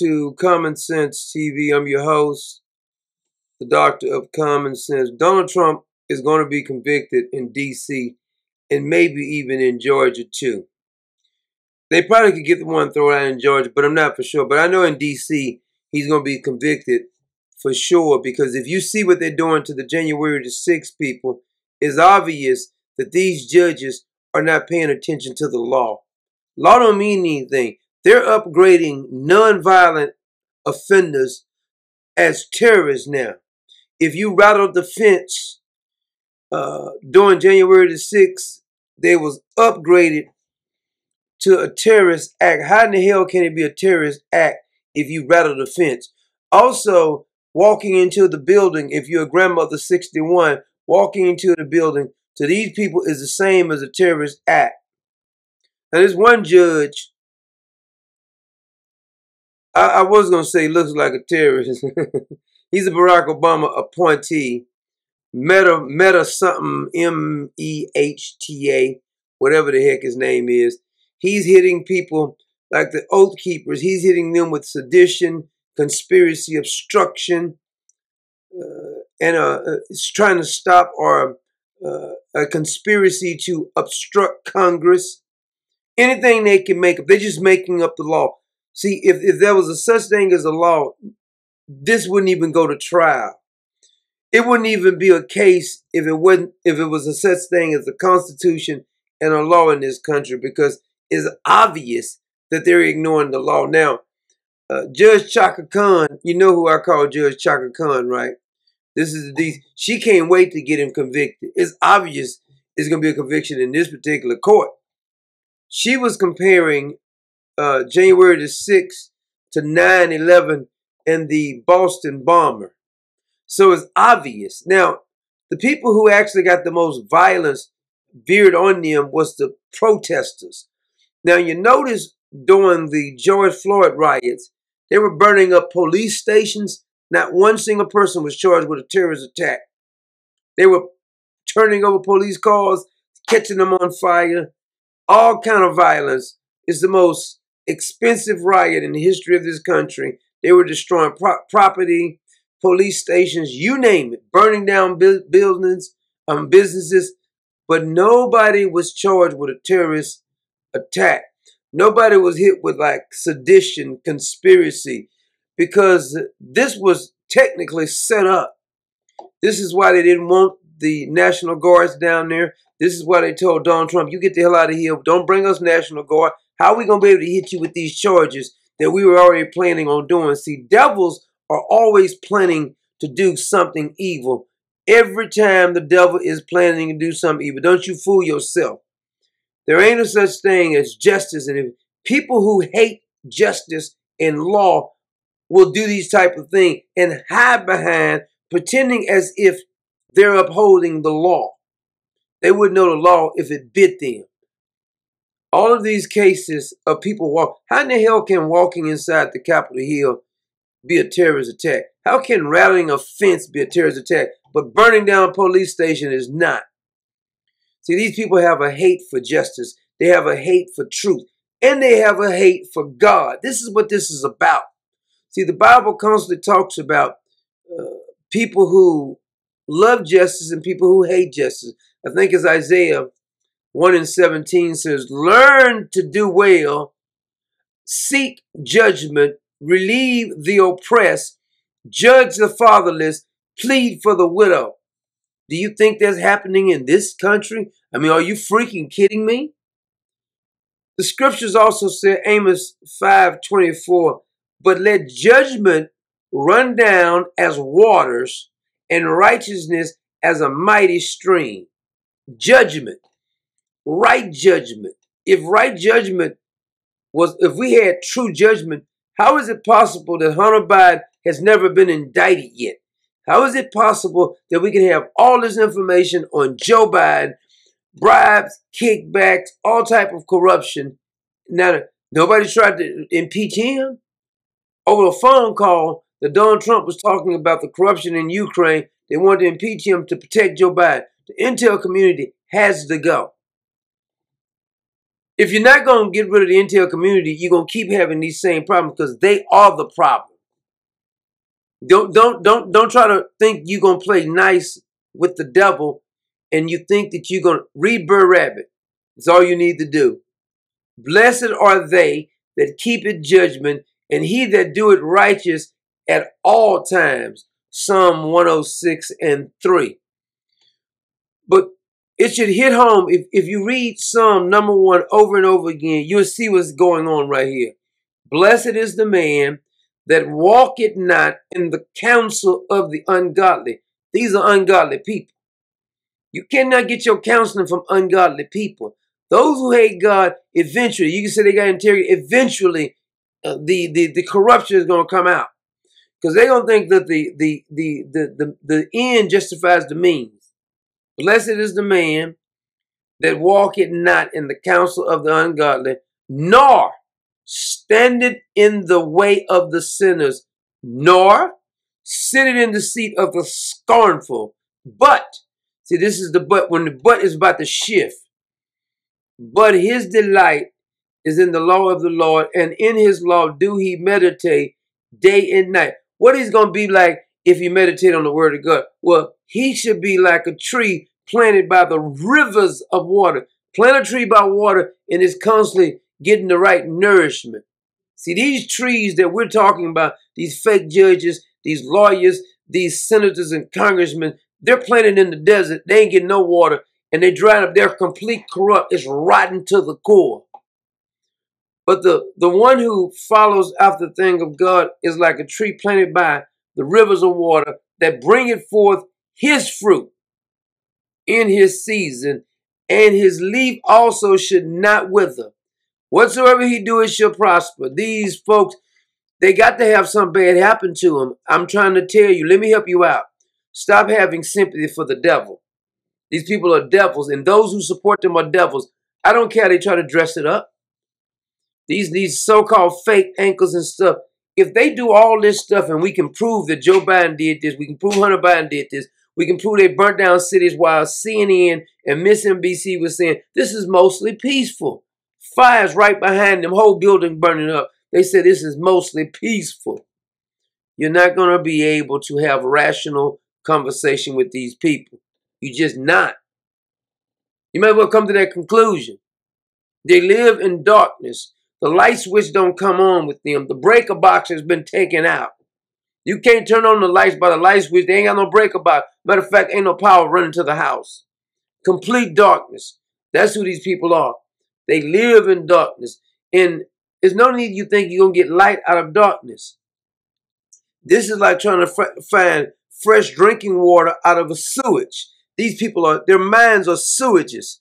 to Common Sense TV. I'm your host, the Doctor of Common Sense. Donald Trump is going to be convicted in D.C. and maybe even in Georgia too. They probably could get the one thrown out in Georgia, but I'm not for sure. But I know in D.C. he's going to be convicted for sure because if you see what they're doing to the January the 6th people, it's obvious that these judges are not paying attention to the law. Law don't mean anything. They're upgrading nonviolent offenders as terrorists now. If you rattled the fence uh, during January the 6th, they was upgraded to a terrorist act. How in the hell can it be a terrorist act if you rattle the fence? Also, walking into the building, if you're a grandmother 61, walking into the building to these people is the same as a terrorist act. Now, there's one judge I, I was gonna say looks like a terrorist. He's a Barack Obama appointee. Mehta Mehta something M E H T A, whatever the heck his name is. He's hitting people like the Oath Keepers. He's hitting them with sedition, conspiracy, obstruction, uh, and uh, uh trying to stop or uh, a conspiracy to obstruct Congress. Anything they can make up, they're just making up the law. See, if, if there was a such thing as a law, this wouldn't even go to trial. It wouldn't even be a case if it wasn't if it was a such thing as a constitution and a law in this country because it's obvious that they're ignoring the law. Now, uh, Judge Chaka Khan, you know who I call Judge Chaka Khan, right? This is the she can't wait to get him convicted. It's obvious it's going to be a conviction in this particular court. She was comparing uh, January the 6th to 9 11 and the Boston bomber. So it's obvious. Now, the people who actually got the most violence veered on them was the protesters. Now, you notice during the George Floyd riots, they were burning up police stations. Not one single person was charged with a terrorist attack. They were turning over police cars, catching them on fire, all kind of violence. is the most expensive riot in the history of this country. They were destroying pro property, police stations, you name it, burning down bu buildings, um, businesses, but nobody was charged with a terrorist attack. Nobody was hit with like sedition, conspiracy, because this was technically set up. This is why they didn't want the National Guards down there. This is why they told Donald Trump, you get the hell out of here. Don't bring us National Guard. How are we going to be able to hit you with these charges that we were already planning on doing? See, devils are always planning to do something evil. Every time the devil is planning to do something evil, don't you fool yourself. There ain't a such thing as justice. And if people who hate justice and law will do these type of things and hide behind pretending as if they're upholding the law. They wouldn't know the law if it bit them all of these cases of people walk. How in the hell can walking inside the Capitol Hill be a terrorist attack? How can rattling a fence be a terrorist attack, but burning down a police station is not? See, these people have a hate for justice. They have a hate for truth. And they have a hate for God. This is what this is about. See, the Bible constantly talks about uh, people who love justice and people who hate justice. I think it's Isaiah 1 and 17 says, Learn to do well, seek judgment, relieve the oppressed, judge the fatherless, plead for the widow. Do you think that's happening in this country? I mean, are you freaking kidding me? The scriptures also say, Amos 5:24, but let judgment run down as waters and righteousness as a mighty stream. Judgment right judgment. If right judgment was, if we had true judgment, how is it possible that Hunter Biden has never been indicted yet? How is it possible that we can have all this information on Joe Biden, bribes, kickbacks, all type of corruption? Now, nobody tried to impeach him over a phone call that Donald Trump was talking about the corruption in Ukraine. They wanted to impeach him to protect Joe Biden. The intel community has to go. If you're not going to get rid of the intel community, you're going to keep having these same problems because they are the problem. Don't don't don't don't try to think you're going to play nice with the devil and you think that you're going to read Burr Rabbit. It's all you need to do. Blessed are they that keep it judgment, and he that doeth righteous at all times. Psalm 106 and 3. But it should hit home if, if you read Psalm number one over and over again, you'll see what's going on right here. Blessed is the man that walketh not in the counsel of the ungodly. These are ungodly people. You cannot get your counseling from ungodly people. Those who hate God, eventually, you can say they got integrity, eventually uh, the, the, the corruption is going to come out. Because they're going to think that the, the, the, the, the, the end justifies the means. Blessed is the man that walketh not in the counsel of the ungodly, nor standeth in the way of the sinners, nor sitteth in the seat of the scornful. But, see, this is the but, when the but is about to shift. But his delight is in the law of the Lord, and in his law do he meditate day and night. What he's going to be like if you meditate on the word of God? Well, he should be like a tree planted by the rivers of water. Plant a tree by water and it's constantly getting the right nourishment. See, these trees that we're talking about, these fake judges, these lawyers, these senators and congressmen, they're planted in the desert. They ain't getting no water and they dry up. They're complete corrupt. It's rotten to the core. But the, the one who follows after the thing of God is like a tree planted by the rivers of water that bringeth forth his fruit in his season, and his leaf also should not wither. Whatsoever he doeth shall prosper. These folks, they got to have something bad happen to them. I'm trying to tell you, let me help you out. Stop having sympathy for the devil. These people are devils, and those who support them are devils. I don't care they try to dress it up. These, these so-called fake ankles and stuff. If they do all this stuff and we can prove that Joe Biden did this, we can prove Hunter Biden did this, we can prove they burnt down cities while CNN and Miss MSNBC was saying this is mostly peaceful. Fires right behind them, whole building burning up. They said this is mostly peaceful. You're not going to be able to have rational conversation with these people. You just not. You may well come to that conclusion. They live in darkness. The light switch don't come on with them. The breaker box has been taken out. You can't turn on the lights by the light switch. They ain't got no breaker box. Matter of fact, ain't no power running to the house. Complete darkness. That's who these people are. They live in darkness. And there's no need you think you're going to get light out of darkness. This is like trying to find fresh drinking water out of a sewage. These people are, their minds are sewages.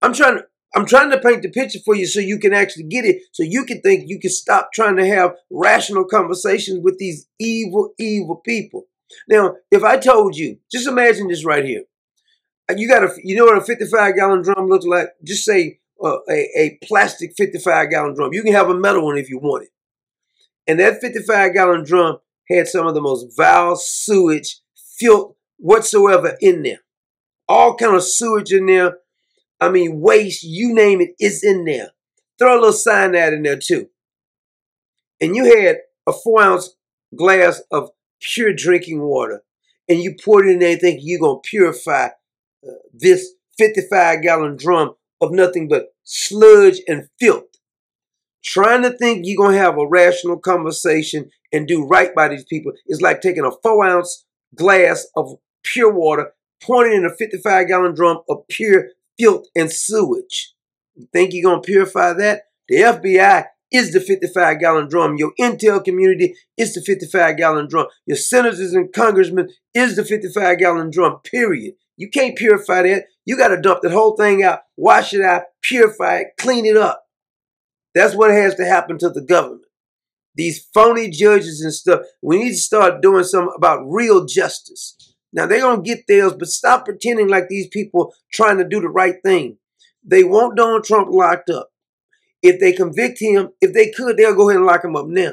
I'm trying to, I'm trying to paint the picture for you so you can actually get it, so you can think you can stop trying to have rational conversations with these evil, evil people. Now, if I told you, just imagine this right here. Uh, you got a, you know what a 55 gallon drum looks like? Just say uh, a, a plastic 55 gallon drum. You can have a metal one if you want it. And that 55 gallon drum had some of the most vile sewage, filth whatsoever in there. All kind of sewage in there I mean, waste, you name it, it, is in there. Throw a little cyanide in there too. And you had a four ounce glass of pure drinking water, and you poured it in there thinking you're going to purify uh, this 55 gallon drum of nothing but sludge and filth. Trying to think you're going to have a rational conversation and do right by these people is like taking a four ounce glass of pure water, pouring it in a 55 gallon drum of pure filth, and sewage. You think you're going to purify that? The FBI is the 55 gallon drum. Your intel community is the 55 gallon drum. Your senators and congressmen is the 55 gallon drum, period. You can't purify that. You got to dump that whole thing out, wash it out, purify it, clean it up. That's what has to happen to the government. These phony judges and stuff. We need to start doing something about real justice. Now they're gonna get theirs, but stop pretending like these people trying to do the right thing. They want Donald Trump locked up. If they convict him, if they could, they'll go ahead and lock him up now.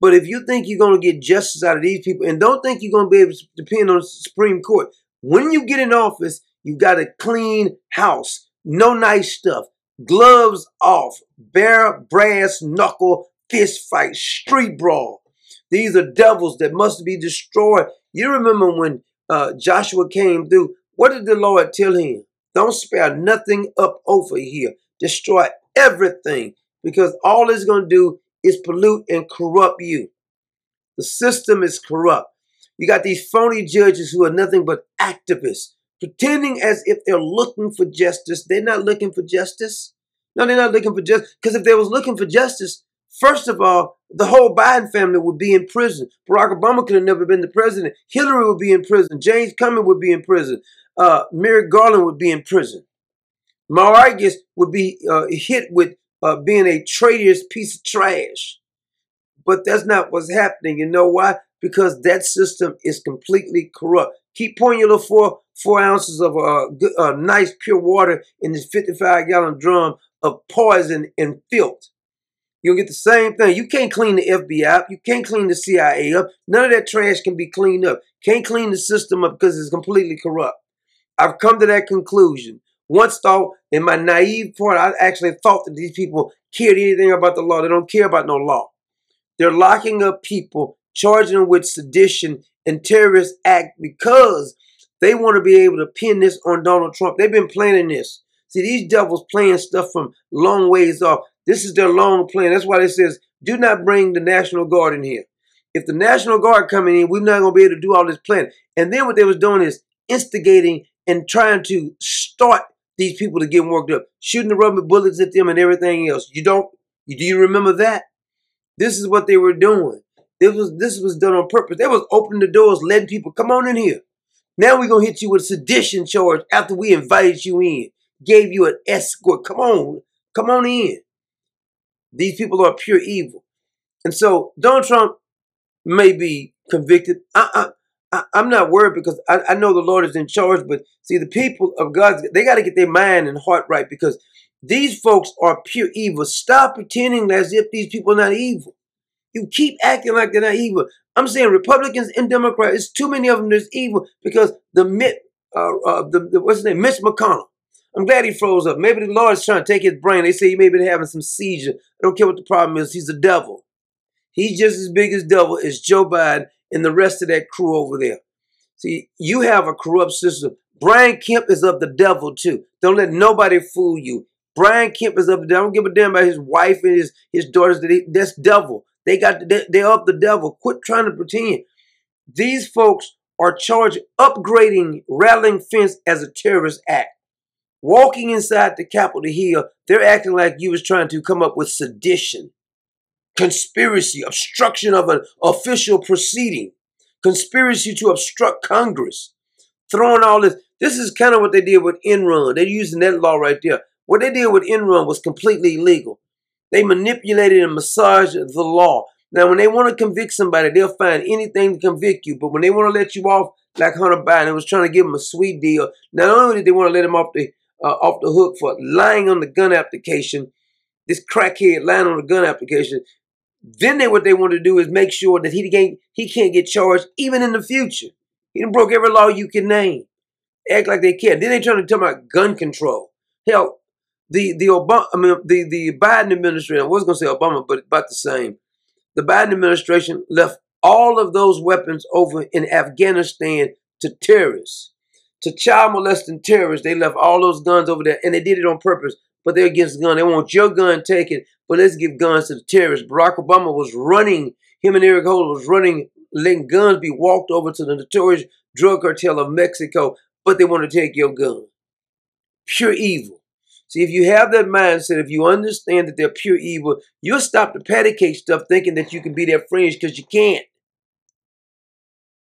But if you think you're gonna get justice out of these people, and don't think you're gonna be able to depend on the Supreme Court, when you get in office, you got a clean house, no nice stuff. gloves off, bare brass knuckle fist fight, street brawl. These are devils that must be destroyed. You remember when uh, Joshua came through, what did the Lord tell him? Don't spare nothing up over here. Destroy everything because all it's going to do is pollute and corrupt you. The system is corrupt. You got these phony judges who are nothing but activists, pretending as if they're looking for justice. They're not looking for justice. No, they're not looking for justice. Because if they was looking for justice, first of all, the whole Biden family would be in prison. Barack Obama could have never been the president. Hillary would be in prison. James Comey would be in prison. Uh, Merrick Garland would be in prison. Mayorkas would be uh, hit with uh, being a traitorous piece of trash. But that's not what's happening. You know why? Because that system is completely corrupt. Keep pouring your little four four ounces of uh, good, uh, nice pure water in this 55 gallon drum of poison and filth. You'll get the same thing. You can't clean the FBI up. You can't clean the CIA up. None of that trash can be cleaned up. Can't clean the system up because it's completely corrupt. I've come to that conclusion. Once thought, in my naive part, I actually thought that these people cared anything about the law. They don't care about no law. They're locking up people, charging them with sedition and terrorist act because they want to be able to pin this on Donald Trump. They've been planning this. See, these devils playing stuff from long ways off. This is their long plan. That's why it says, do not bring the National Guard in here. If the National Guard coming in, we're not going to be able to do all this plan. And then what they was doing is instigating and trying to start these people to get worked up, shooting the rubber bullets at them and everything else. You don't, do you remember that? This is what they were doing. This was this was done on purpose. They was opening the doors, letting people come on in here. Now we're gonna hit you with sedition charge after we invited you in, gave you an escort. Come on, come on in. These people are pure evil, and so Donald Trump may be convicted. I, I, I, am not worried because I, I know the Lord is in charge, but see, the people of God, they got to get their mind and heart right because these folks are pure evil. Stop pretending as if these people are not evil. You keep acting like they're not evil. I'm saying Republicans and Democrats, it's too many of them that's evil because the uh, uh, the, the, what's his name, Mitch McConnell. I'm glad he froze up. Maybe the Lord's trying to take his brain. They say he may be having some seizure. I don't care what the problem is. He's a devil. He's just as big as devil as Joe Biden and the rest of that crew over there. See, you have a corrupt system. Brian Kemp is of the devil too. Don't let nobody fool you. Brian Kemp is of the devil. Don't give a damn about his wife and his, his daughters. That's devil. They got they're up the devil. Quit trying to pretend. These folks are charged upgrading rattling fence as a terrorist act. Walking inside the Capitol Hill, they're acting like you was trying to come up with sedition conspiracy, obstruction of an official proceeding, conspiracy to obstruct Congress, throwing all this. This is kind of what they did with Enron. They're using that law right there. What they did with Enron was completely illegal. They manipulated and massaged the law. Now, when they want to convict somebody, they'll find anything to convict you. But when they want to let you off, like Hunter Biden was trying to give him a sweet deal, not only did they want to let him off the uh, off the hook for lying on the gun application, this crackhead lying on the gun application, then they what they want to do is make sure that he can't he can't get charged even in the future. He done broke every law you can name. Act like they can. Then they trying to talk about gun control. Hell, the the Obama I mean the the Biden administration. I was gonna say Obama, but about the same. The Biden administration left all of those weapons over in Afghanistan to terrorists, to child molesting terrorists. They left all those guns over there, and they did it on purpose. But they're against gun. They want your gun taken but let's give guns to the terrorists. Barack Obama was running, him and Eric Holder was running, letting guns be walked over to the notorious drug cartel of Mexico, but they want to take your gun. Pure evil. See, if you have that mindset, if you understand that they're pure evil, you'll stop the patty cake stuff thinking that you can be their friends because you can't.